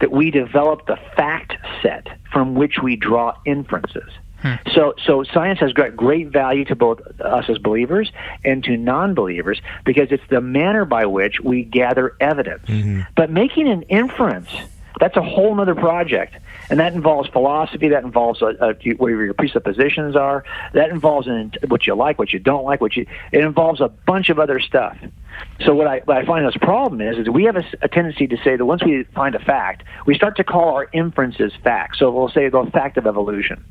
that we develop the fact set from which we draw inferences. Hmm. So, so science has got great value to both us as believers and to non-believers because it's the manner by which we gather evidence. Mm-hmm. But making an inference that's a whole other project. And that involves philosophy. That involves uh, uh, whatever your presuppositions are. That involves in, what you like, what you don't like, what you. It involves a bunch of other stuff. So what I, what I find as a problem is, is we have a, a, tendency to say that once we find a fact, we start to call our inferences facts. So we'll say the fact of evolution.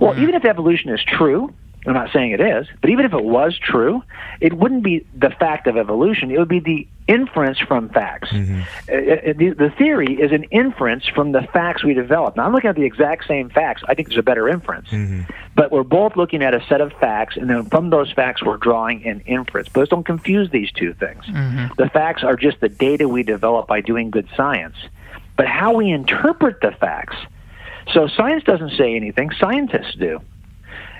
Well, mm-hmm. even if evolution is true, I'm not saying it is, but even if it was true, it wouldn't be the fact of evolution. It would be the inference from facts. Mm-hmm. Uh, uh, the, the, theory is an inference from the facts we develop. Now, I'm looking at the exact same facts. I think there's a better inference. Mm-hmm. But we're both looking at a set of facts, and then from those facts, we're drawing an inference. But don't confuse these two things. Mm-hmm. The facts are just the data we develop by doing good science. But how we interpret the facts. So science doesn't say anything, scientists do.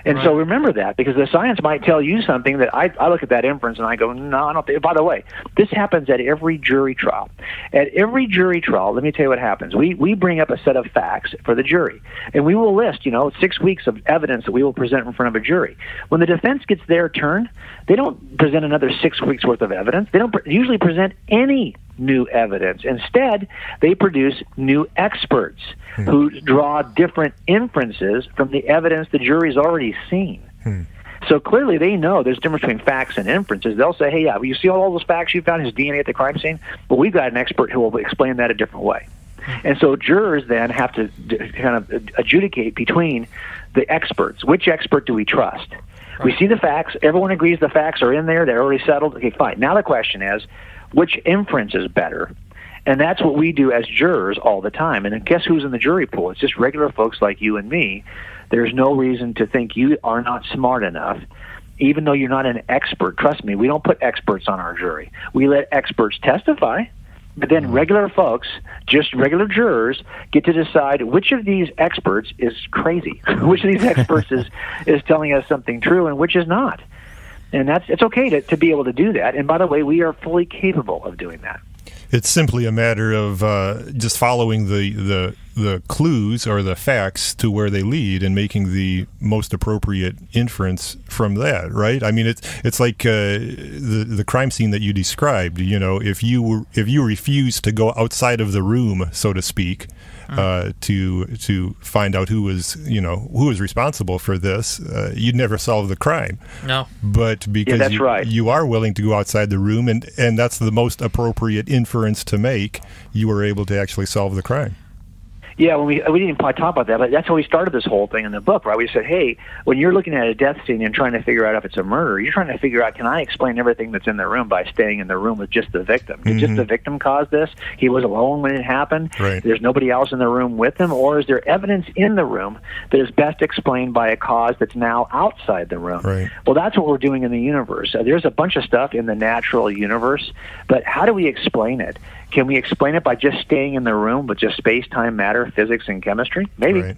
And right. so remember that because the science might tell you something that I, I look at that inference and I go, no, I don't think. By the way, this happens at every jury trial. At every jury trial, let me tell you what happens. We we bring up a set of facts for the jury, and we will list, you know, six weeks of evidence that we will present in front of a jury. When the defense gets their turn, they don't present another six weeks worth of evidence. They don't pre- usually present any new evidence. Instead, they produce new experts hmm. who draw different inferences from the evidence the jury's already seen. Hmm. So clearly, they know there's a difference between facts and inferences. They'll say, "Hey, yeah, you see all those facts you found, his DNA at the crime scene, but we've got an expert who will explain that a different way." Hmm. And so jurors then have to kind of adjudicate between the experts. Which expert do we trust? Right. We see the facts. Everyone agrees the facts are in there. They're already settled. Okay, fine. Now the question is, which inference is better? And that's what we do as jurors all the time. And guess who's in the jury pool? It's just regular folks like you and me. There's no reason to think you are not smart enough even though you're not an expert. Trust me, we don't put experts on our jury. We let experts testify, but then mm-hmm. regular folks, just regular jurors, get to decide which of these experts is crazy, <laughs> which of these <laughs> experts is, is telling us something true, and which is not. And that's it's okay to, to be able to do that. And by the way, we are fully capable of doing that.
It's simply a matter of uh, just following the, the the clues or the facts to where they lead and making the most appropriate inference from that, right? I mean, it's it's like uh, the the crime scene that you described. You know, if you were, if you refuse to go outside of the room, so to speak. Uh, to to find out who was you know who was responsible for this, uh, you'd never solve the crime.
No,
but because
yeah,
you,
right.
you are willing to go outside the room, and and that's the most appropriate inference to make, you were able to actually solve the crime.
Yeah, when we we didn't probably talk about that, but that's how we started this whole thing in the book, right? We said, hey, when you're looking at a death scene and trying to figure out if it's a murder, you're trying to figure out can I explain everything that's in the room by staying in the room with just the victim? Did mm-hmm. just the victim cause this? He was alone when it happened.
Right.
There's nobody else in the room with him, or is there evidence in the room that is best explained by a cause that's now outside the room?
Right.
Well, that's what we're doing in the universe. Uh, there's a bunch of stuff in the natural universe, but how do we explain it? Can we explain it by just staying in the room with just space, time, matter, physics, and chemistry? Maybe. Right.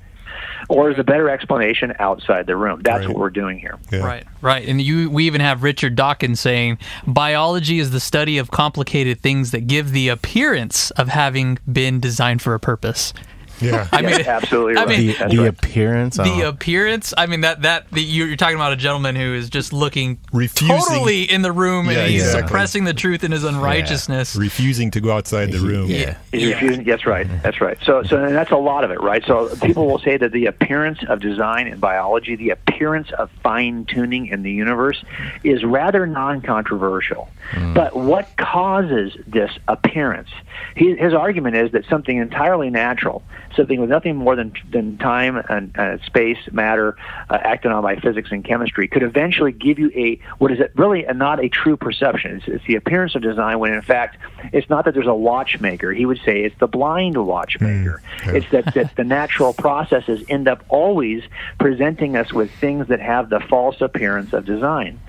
Or is a better explanation outside the room? That's right. what we're doing here.
Yeah. Right, right. And you, we even have Richard Dawkins saying biology is the study of complicated things that give the appearance of having been designed for a purpose.
Yeah,
I mean, absolutely. Right. I mean,
the, the right. appearance.
The oh. appearance. I mean, that that the, you're talking about a gentleman who is just looking refusing totally in the room yeah, and he's exactly. suppressing the truth in his unrighteousness,
yeah. refusing to go outside the room.
Yeah, he's refusing. That's right. That's right. So, so and that's a lot of it, right? So people will say that the appearance of design in biology, the appearance of fine tuning in the universe, is rather non-controversial. Mm. But what causes this appearance? He, his argument is that something entirely natural something with nothing more than than time and uh, space, matter, uh, acted on by physics and chemistry, could eventually give you a what is it really a, not a true perception. It's, it's the appearance of design when in fact it's not that there's a watchmaker. He would say it's the blind watchmaker. Mm, yeah. It's that, that the natural processes end up always presenting us with things that have the false appearance of design.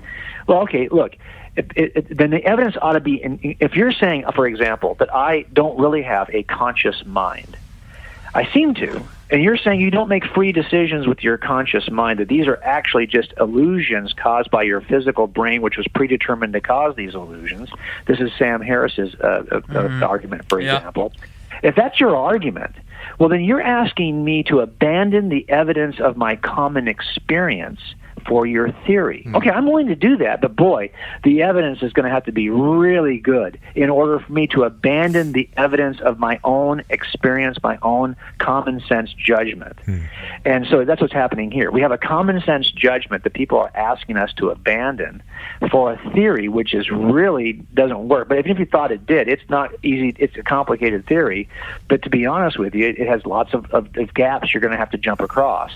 Well, okay, look. It, it, then the evidence ought to be in, if you're saying, for example, that I don't really have a conscious mind, I seem to. And you're saying you don't make free decisions with your conscious mind, that these are actually just illusions caused by your physical brain, which was predetermined to cause these illusions. This is Sam Harris's uh, uh, mm-hmm. argument, for yeah. example. If that's your argument, well, then you're asking me to abandon the evidence of my common experience for your theory. Mm-hmm. Okay, I'm willing to do that, but boy, the evidence is going to have to be really good in order for me to abandon the evidence of my own experience, my own common sense judgment. Mm-hmm. And so that's what's happening here. We have a common sense judgment that people are asking us to abandon for a theory which is really doesn't work. But even if you thought it did, it's not easy. It's a complicated theory. But to be honest with you, it, it has lots of, of, of gaps you're going to have to jump across.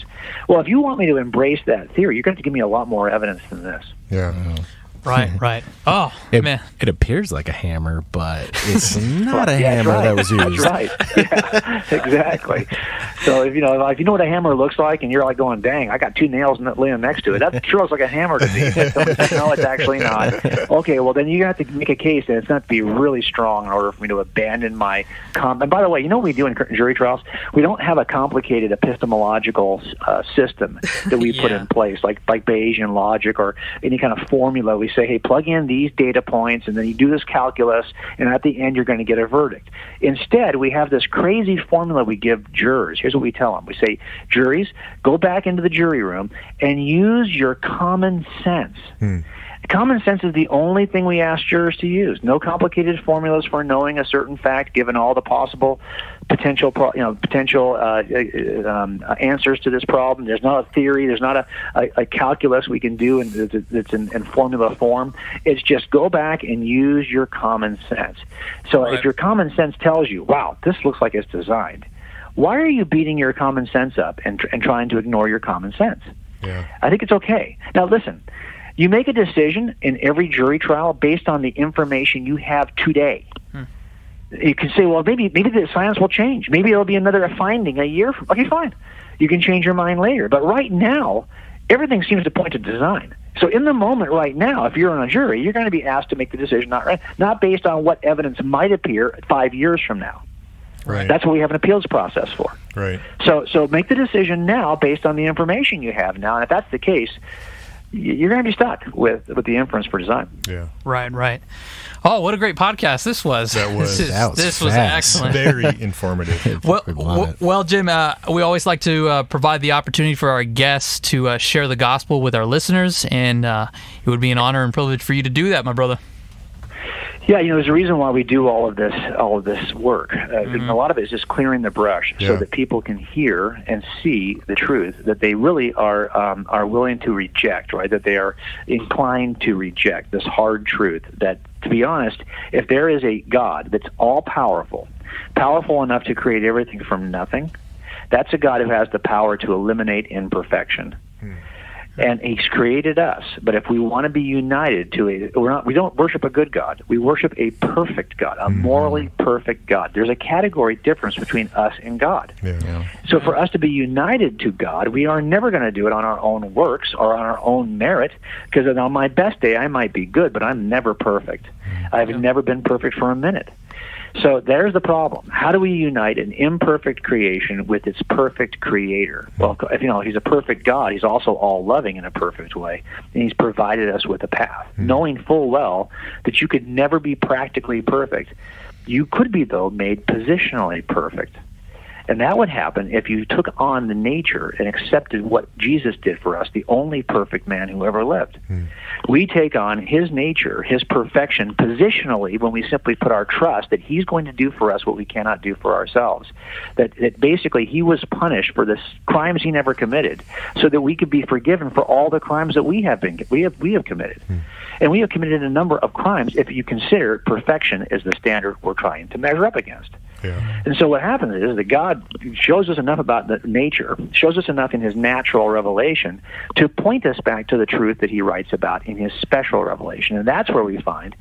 Well, if you want me to embrace that theory, you're going to have to give me a lot more evidence than this.
Yeah.
Right, <laughs> right. Oh,
it,
man.
It appears like a hammer, but it's <laughs> not a hammer right. that was <laughs> used.
That's right. Yeah, exactly. So if you know, if you know what a hammer looks like, and you're like going, "Dang, I got two nails laying next to it," that sure looks like a hammer to me. no, it's actually not. Okay, well then you have to make a case that it's going to be really strong in order for me to abandon my. Com- and by the way, you know what we do in jury trials? We don't have a complicated epistemological uh, system that we yeah. put in place, like like Bayesian logic or any kind of formula. We say, hey, plug in these data points, and then you do this calculus, and at the end, you're going to get a verdict. Instead, we have this crazy formula we give jurors. Here's what we tell them we say, juries, go back into the jury room and use your common sense. Hmm. Common sense is the only thing we ask jurors to use. No complicated formulas for knowing a certain fact, given all the possible potential, you know, potential uh, uh, um, answers to this problem. There's not a theory. There's not a, a, a calculus we can do in, that's in, in, formula form. It's just go back and use your common sense. So right. if your common sense tells you, "Wow, this looks like it's designed," why are you beating your common sense up and, and trying to ignore your common sense?
Yeah.
I think it's okay. Now, listen. You make a decision in every jury trial based on the information you have today. Hmm. You can say, well, maybe maybe the science will change. Maybe it'll be another finding a year from. Okay, fine. You can change your mind later. But right now, everything seems to point to design. So in the moment right now, if you're on a jury, you're going to be asked to make the decision not not based on what evidence might appear five years from now.
Right.
That's what we have an appeals process for.
Right.
So so make the decision now based on the information you have now, and if that's the case, you're going to be stuck with with the inference for design.
Yeah.
Right. Right. Oh, what a great podcast this was!
That <laughs> was
this,
that was
this was excellent.
Very <laughs> informative.
Well, w- well, Jim, uh, we always like to uh, provide the opportunity for our guests to uh, share the gospel with our listeners, and uh, it would be an honor and privilege for you to do that, my brother.
Yeah, you know, there's a reason why we do all of this, all of this work. Uh,
Mm-hmm.
A lot of it is just clearing the brush
Yeah.
so that people can hear and see the truth that they really are um, are willing to reject, right? That they are inclined to reject this hard truth. That, to be honest, if there is a God that's all powerful, powerful enough to create everything from nothing, that's a God who has the power to eliminate imperfection and he's created us. But if we want to be united to a, we're not, we don't worship a good God. We worship a perfect God, a mm-hmm. morally perfect God. There's a category difference between us and God.
Yeah.
Yeah.
So for us to be united to God, we are never going to do it on our own works or on our own merit, because on my best day I might be good, but I'm never perfect. Mm-hmm. I've never been perfect for a minute. So there's the problem. How do we unite an imperfect creation with its perfect creator? Well, if you know he's a perfect God, he's also all loving in a perfect way, and he's provided us with a path, hmm. knowing full well that you could never be practically perfect. You could be though made positionally perfect. And that would happen if you took on the nature and accepted what Jesus did for us, the only perfect man who ever lived. Hmm. We take on his nature, his perfection, positionally when we simply put our trust that he's going to do for us what we cannot do for ourselves. That, that basically he was punished for the crimes he never committed so that we could be forgiven for all the crimes that we have been we have we have committed. Hmm. And we have committed a number of crimes if you consider perfection as the standard we're trying to measure up against.
Yeah.
And so what happens is that God shows us enough about the nature, shows us enough in his natural revelation to point us back to the truth that he writes about in his special revelation. And that's where we find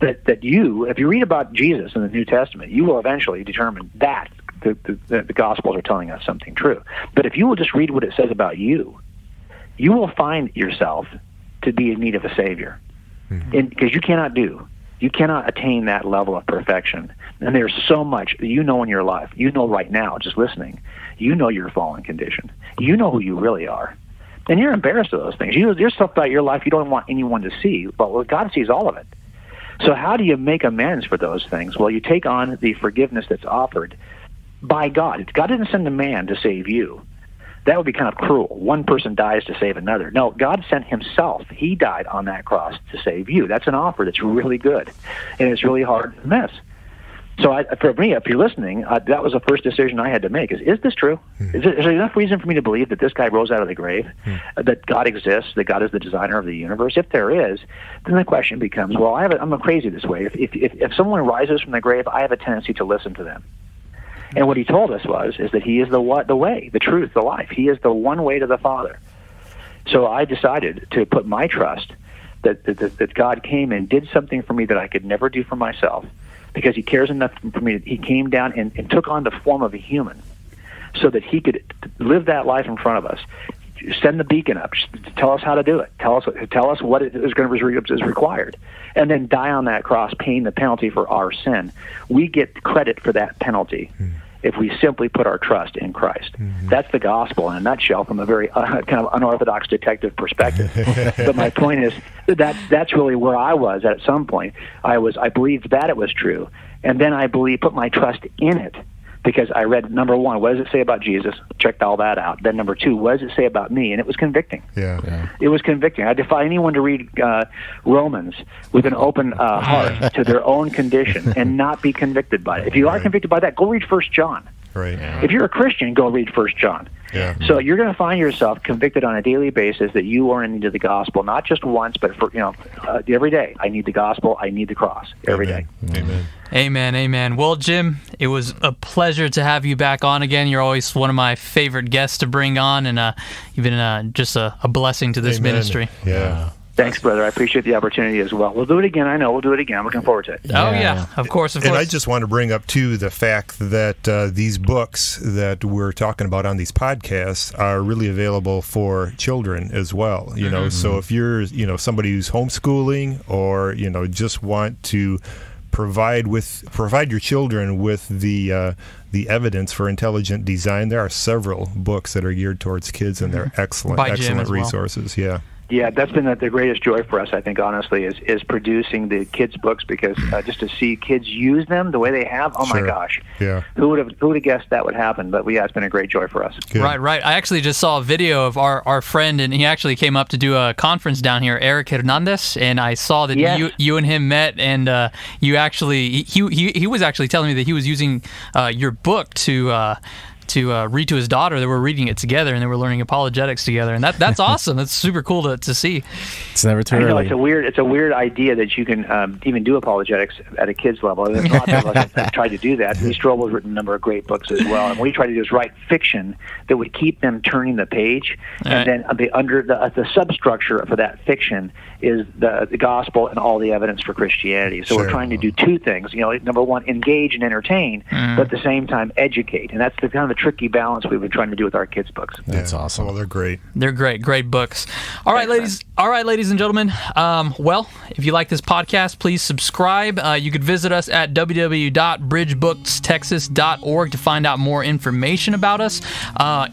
that, that you, if you read about Jesus in the New Testament, you will eventually determine that the, the, the Gospels are telling us something true. But if you will just read what it says about you, you will find yourself to be in need of a Savior. Mm-hmm. Because you cannot do you cannot attain that level of perfection. And there's so much that you know in your life. You know right now, just listening. You know your fallen condition. You know who you really are. And you're embarrassed of those things. You, there's stuff about your life you don't want anyone to see, but God sees all of it. So how do you make amends for those things? Well, you take on the forgiveness that's offered by God. God didn't send a man to save you. That would be kind of cruel. One person dies to save another. No, God sent himself. He died on that cross to save you. That's an offer that's really good, and it's really hard to miss. So I, for me, if you're listening, uh, that was the first decision I had to make: is is this true? Is, there, is there enough reason for me to believe that this guy rose out of the grave, uh, that God exists, that God is the designer of the universe? If there is, then the question becomes: Well, I have a, I'm a crazy this way. If, if if if someone rises from the grave, I have a tendency to listen to them. And what he told us was is that he is the what the way, the truth, the life. He is the one way to the Father. So I decided to put my trust that that, that God came and did something for me that I could never do for myself, because He cares enough for me. He came down and, and took on the form of a human, so that He could live that life in front of us. Send the beacon up. Tell us how to do it. Tell us tell us what is going to is required, and then die on that cross, paying the penalty for our sin. We get credit for that penalty if we simply put our trust in Christ. That's the gospel in a nutshell from a very uh, kind of unorthodox detective perspective. <laughs> but my point is that that's really where I was at some point. I was I believed that it was true, and then I believe put my trust in it because I read number one, what does it say about Jesus? Checked all that out. Then number two, what does it say about me? And it was convicting.
Yeah.
Yeah.
It was convicting. I defy anyone to read uh, Romans with an open uh, heart <laughs> to their own condition and not be convicted by it. If you are convicted by that, go read First John.
Right.
If you're a Christian, go read First John.
Yeah.
So you're going to find yourself convicted on a daily basis that you are in need of the gospel, not just once, but for you know uh, every day. I need the gospel. I need the cross every day.
Amen. Amen.
Amen, amen. Well, Jim, it was a pleasure to have you back on again. You're always one of my favorite guests to bring on, and uh, you've been uh, just a, a blessing to this
Amen.
ministry.
Yeah.
Thanks, brother. I appreciate the opportunity as well. We'll do it again. I know we'll do it again. I'm looking forward to it.
Oh yeah, of course, of
course.
And
I just want to bring up too the fact that uh, these books that we're talking about on these podcasts are really available for children as well. You know, mm-hmm. so if you're you know somebody who's homeschooling or you know just want to provide with provide your children with the uh, the evidence for intelligent design. There are several books that are geared towards kids, and they're mm-hmm. excellent,
By
excellent resources.
Well.
Yeah.
Yeah, that's been the, the, greatest joy for us, I think, honestly, is, is producing the kids' books because uh, just to see kids use them the way they have, oh
sure.
my gosh,
yeah,
who would have who would have guessed that would happen? But yeah, it's been a great joy for us.
Good. Right, right. I actually just saw a video of our, our friend, and he actually came up to do a conference down here, Eric Hernandez, and I saw that
yes.
you you and him met, and uh, you actually he, he he was actually telling me that he was using uh, your book to uh, to uh, read to his daughter. They were reading it together and they were learning apologetics together, and that that's <laughs> awesome. That's super cool to, to see.
It's never too I
know. It's a weird it's a weird idea that you can um, even do apologetics at a kid's level. There's a lot of us have <laughs> tried to do that. Lee Strobel's written a number of great books as well, and what we try to do is write fiction that would keep them turning the page, and right. then the under the the substructure for that fiction is the the gospel and all the evidence for Christianity. So sure. we're trying to do two things. You know, number one, engage and entertain, mm. but at the same time educate, and that's the kind of the tricky balance we've been trying to do with our kids' books.
That's awesome.
Well, they're great.
They're great, great books. All right, Thanks, ladies. Man. All right, ladies and gentlemen. Um, well, if you like this podcast, please subscribe. Uh, you could visit us at www.bridgebookstexas.org to find out more information about us. Uh,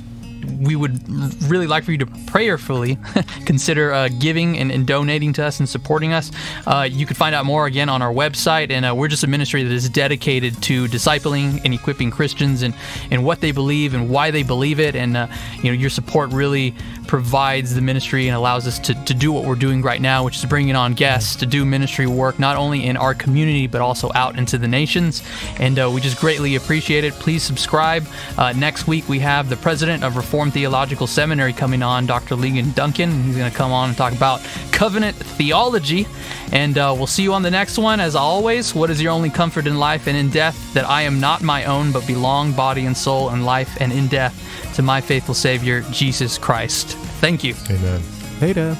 we would really like for you to prayerfully <laughs> consider uh, giving and, and, donating to us and supporting us. Uh, you can find out more again on our website, and uh, we're just a ministry that is dedicated to discipling and equipping Christians and and what they believe and why they believe it. And uh, you know, your support really provides the ministry and allows us to, to do what we're doing right now, which is bringing on guests to do ministry work not only in our community but also out into the nations. And uh, we just greatly appreciate it. Please subscribe. Uh, next week we have the president of Reform Reformed Theological Seminary coming on, Dr. Ligon Duncan. He's going to come on and talk about covenant theology. And uh, we'll see you on the next one. As always, what is your only comfort in life and in death? That I am not my own, but belong body and soul in life and in death to my faithful Savior, Jesus Christ. Thank you.
Amen.
Later.